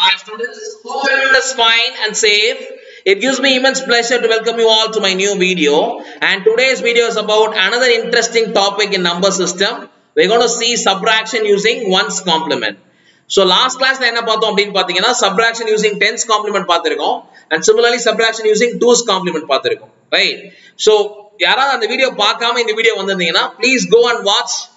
Hi students, hope is fine and safe. It gives me immense pleasure to welcome you all to my new video. And today's video is about another interesting topic in number system. We're going to see subtraction using 1's complement. So last class, subtraction using 10's complement and similarly subtraction using 2's complement. Right? So, if you want to see the video, please go and watch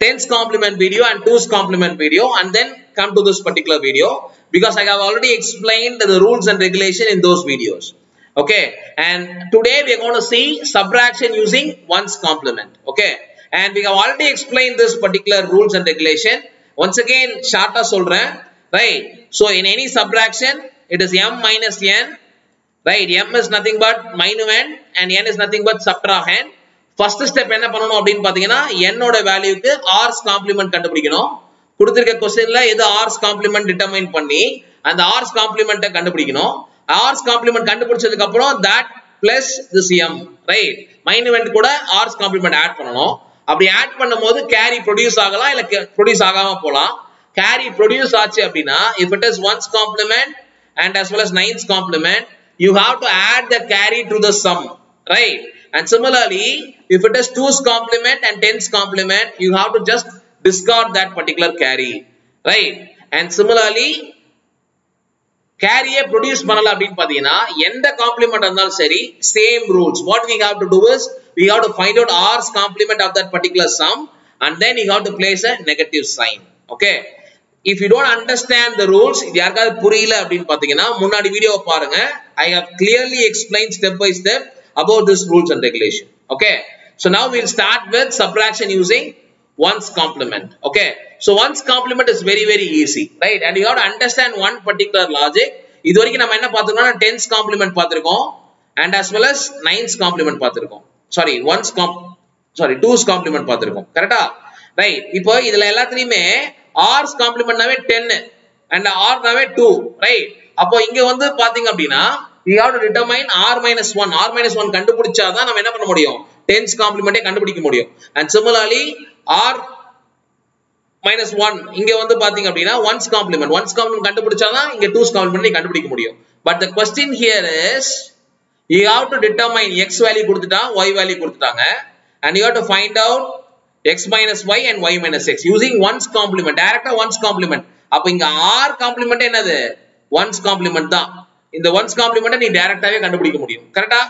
10's complement video and 2's complement video and then come to this particular video because I have already explained the rules and regulation in those videos. Okay. And today we are going to see subtraction using 1's complement. Okay. And we have already explained this particular rules and regulation. Once again, shorta solran, right? So in any subtraction, it is m minus n, right? m is nothing but minuend and n is nothing but subtrahend. First step என்ன பண்ணணும் அப்படின்னு பாத்தீங்கன்னா என்னோட வேல்யூக்கு hours complement கண்டுபிடிக்கணும். கொடுத்திருக்க கொஸ்டின்ல எது hours complement determine பண்ணி அந்த ஆர்ஸ் காம்ப்ளிமெண்ட்டை கண்டுபிடிக்கணும். ஆர்ஸ் காம்ப்ளிமெண்ட் கண்டுபிடிச்சதுக்கு அப்புறம் that plus this M right minuend கூட ஆர்ஸ் காம்ப்ளிமெண்ட் ஆட் பண்ணணும். அப்படி ஆட் பண்ணும்போது கேரி ப்ரொடியூஸ் ஆகலாம் இல்ல ப்ரொடியூஸ் ஆகாம போலாம். கேரி ப்ரொடியூஸ் ஆச்சு அப்படின்னா if it is one's complement and as well as nine's complement you have to add the carry to the sum right and similarly if it is 2's complement and 10's complement you have to just discard that particular carry right? And similarly கேரியை produce பண்ணல அப்படின்னு பாத்தீங்கன்னா எந்த complement இருந்தாலும் சரி same rules what we have to do is we have to find out r's complement of that particular sum and then you have to place a negative sign okay if you don't understand the rules இது யாருக்காவது புரியல அப்படின்னு பாத்தீங்கன்னா முன்னாடி video பாருங்க. I have clearly explain step by step about this rules and regulation okay so now we'll start with subtraction using ones complement okay so ones complement is very very easy right and you have to understand one particular logic இது வரைக்கும் நம்ம என்ன பார்த்துருக்கோம் ten's complement பார்த்துருக்கோம் and as well as nine's complement பார்த்துருக்கோம் sorry one's com sorry two's complement பார்த்துருக்கோம் கரெக்டா right இப்போ இதுல எல்லாத்துலயுமே ஆர்ஸ் காம்ப்ளிமெண்ட்னாவே டென் அண்ட் ஆர்னாவே டூ ரைட் அப்போ இங்க வந்து பாத்தீங்க அப்படின்னா we have to determine r minus one r minus one கண்டுபிடிச்சாதான் நம்ம என்ன பண்ண முடியும் டென்ஸ் காம்ப்ளிமெண்டே கண்டுபிடிக்க முடியும் and similarly r minus one இங்க வந்து பாத்தீங்க அப்படின்னா ஒன்ஸ் காம்ப்ளிமெண்ட் ஒன்ஸ் காம்ப்ளிமெண்ட் கண்டுபிடிச்சாதான் இங்க டூஸ் காம்ப்ளிமெண்ட் கண்டுபிடிக்க முடியும் but the question here is you have to determine x value கொடுத்துட்டா ஒய் வேல்யூ கொடுத்துட்டாங்க and you have to find out x minus y and y minus x using one's complement டைரக்டா one's complement அப்ப இங்க R complement என்னது one's complement தான் இந்த ஒன்ஸ் காம்ப்ளிமெண்ட்டை நீ டைரக்டாவே கண்டுபிடிக்க முடியும் கரெக்டா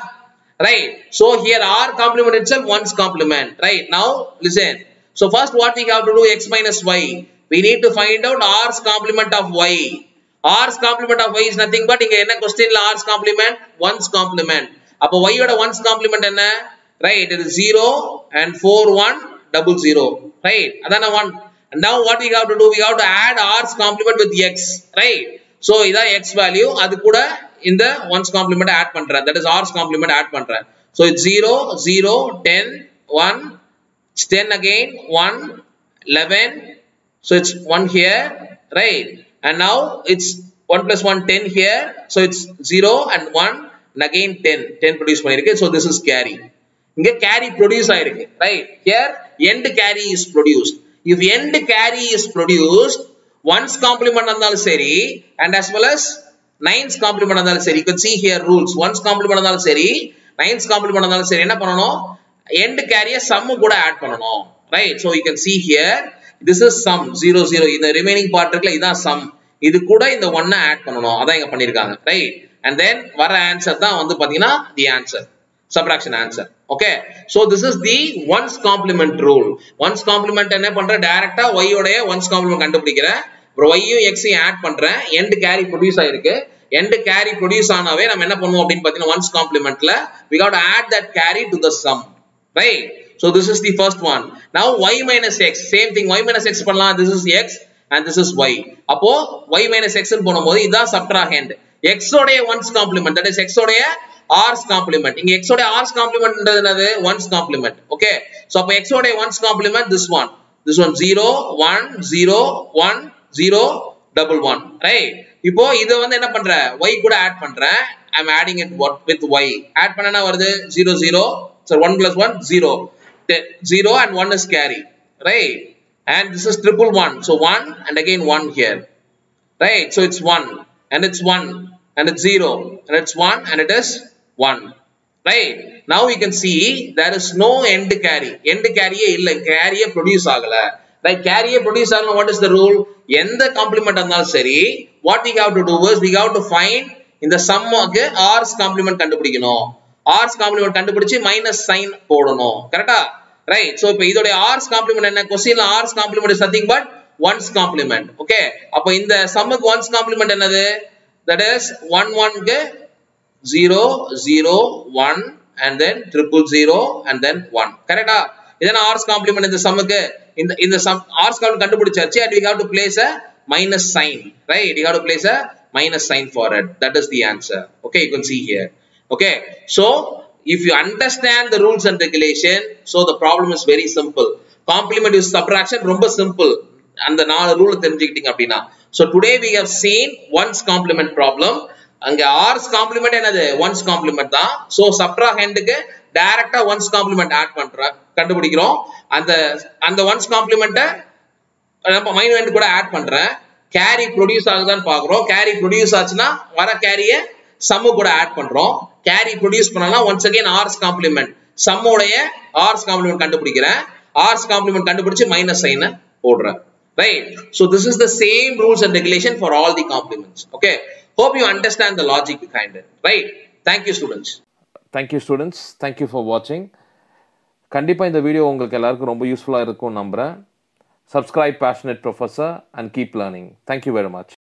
right so here r complement itself one's complement right now listen so first what we have to do x minus y we need to find out r's complement of y r's complement of y is nothing but இங்க என்ன கொஸ்டின்ல r's complement 1's complement அப்ப y ஓட 1's complement என்ன right it is 0 and 4 1 double 0 right அதான 1 and now what we have to do we have to add r's complement with x right so இதான் x value அது கூட இந்த one's complement add பண்றேன் that is r's complement add பண்றேன் so zero zero ten one ten again one eleven so it's one here right and now it's one plus one ten here so it's zero and one and ten ten produce produce பண்ணிருக்கு so this is carry இங்க carry produce ஆயிருக்கு right here end carry is produced if end carry is produced one's complement இருந்தாலும் சரி and as well as nine's complement இருந்தாலும் சரி. You can see here one's complement இருந்தாலும் சரி nine's complement இருந்தாலும் சரி என்ன பண்ணணும்? எண்ட் கேரிய சம்மு கூட ஆட் பண்ணணும். Right so you can see here this is sum 0 0 இந்த ரிமைனிங் பார்ட் இருக்குல்ல இதான் சம் இது கூட இந்த ஒன்னை ஆட் பண்ணணும். அதான் இங்க பண்ணிருக்காங்க. ரைட் அண்ட் தென் வர ஆன்சர் தான் வந்து பாத்தீங்கன்னா the answer subtraction answer okay so this is the ones complement rule ones complement என்ன பண்ற டைரக்டா y உடைய ones complement கண்டுபிடிக்கிறேன் அப்புறம் y யும் x யும் ஆட் பண்றேன் end carry produce ஆயிருக்கு end carry produce ஆனாவே நம்ம என்ன பண்ணுவோம் அப்படின்னு பாத்தீங்கன்னா ones complementல we got to add that carry to the sum right so this is the first one now y minus x same thing y minus x பண்ணலாம் this is x and this is y அப்போ y minus x ன்னு போடும்போது இதான் subtrahend x உடைய ones complement that is x உடைய hours complement இங்க X உடைய hours complement என்னது ஒன்ஸ் காம்ப்ளிமெண்ட் ஓகே சோ அப்ப எக்ஸ் உடைய one's complement this one this one zero one zero one zero double one right இப்போ இதை வந்து என்ன பண்ற ஒய் கூட ஆட் பண்றேன் I am adding it with y add பண்ணனா வருது zero zero sir one plus one zero zero and one is carry right and this is triple one so one and again one here right so it's one and it's one and it's zero and it's one and it is 1 right? Now you can see there is no end carry. End carry இல்ல. Carry produce ஆகல. Right? Carry produce ஆகல what is the rule? எந்த complement இருந்தாலும் சரி what we have to do is we have to find இந்த sum க்கு r's complement கண்டுபிடிக்கணும். R's complement கண்டுபிடிச்சு மைனஸ் சைன் போடணும். கரெக்ட்டா ரைட் சோ இப்போ இதோட r's காம்ப்ளிமெண்ட் என்ன? क्वेश्चनல r's complement is nothing but one's complement okay அப்போ இந்த சம்முக்கு ஒன்ஸ் காம்ப்ளிமெண்ட் என்னது? தட் இஸ் ஒன் ஒன்க்கு க்கு 0 0 1 and then triple zero and then 1 கரெக்டா இதான r's காம்ப்ளிமெண்ட் இந்த சம்முக்கு இந்த இந்த சம் r's காம்ப்ளிமெண்ட் கண்டுபிடிச்சாச்சு and we have to place a minus sign right you have to place a minus sign for it that is the answer okay you can see here okay so if you understand the rules and regulation so the problem is very simple complement is subtraction ரொம்ப simple அந்த நாலு rule தெரிஞ்சுக்கிட்டீங்க அப்படின்னா so today we have seen ones complement problem அங்க r's complement என்னது? One's complement தான். So சப்ரா ஹேண்டுக்கு டைரக்டா ஒன்ஸ் காம்ப்ளிமெண்ட் ஆட் பண்ற கண்டுபிடிக்கிறோம். அந்த அந்த ஒன்ஸ் காம்ப்ளிமெண்ட்டை நம்ம மைண்ட் ஹேண்ட் கூட ஆட் பண்றேன். கேரி ப்ரொடியூஸ் ஆகுதான்னு பாக்குறோம் கேரி ப்ரொடியூஸ் ஆச்சுன்னா வர கேரிய சம்மு கூட ஆட் பண்றோம். கேரி ப்ரொடியூஸ் பண்ணலாம் ஒன்ஸ் அகைன் ஆர்ஸ் காம்ப்ளிமெண்ட் சம்முடைய ஆர்ஸ் காம்ப்ளிமெண்ட் கண்டுபிடிக்கிறேன். ஆர்ஸ் காம்ப்ளிமெண்ட் கண்டுபிடிச்சு மைனஸ் சைனை போடுறேன். Right so this is the same rules and regulation for all the complements okay hope you understand the logic behind it. Right? Thank you students. Thank you students thank you for வாட்சிங் கண்டிப்பாக இந்த video உங்களுக்கு எல்லாருக்கும் ரொம்ப யூஸ்ஃபுல்லாக இருக்கும்னு நம்புகிறேன் subscribe passionate professor and keep learning thank you very much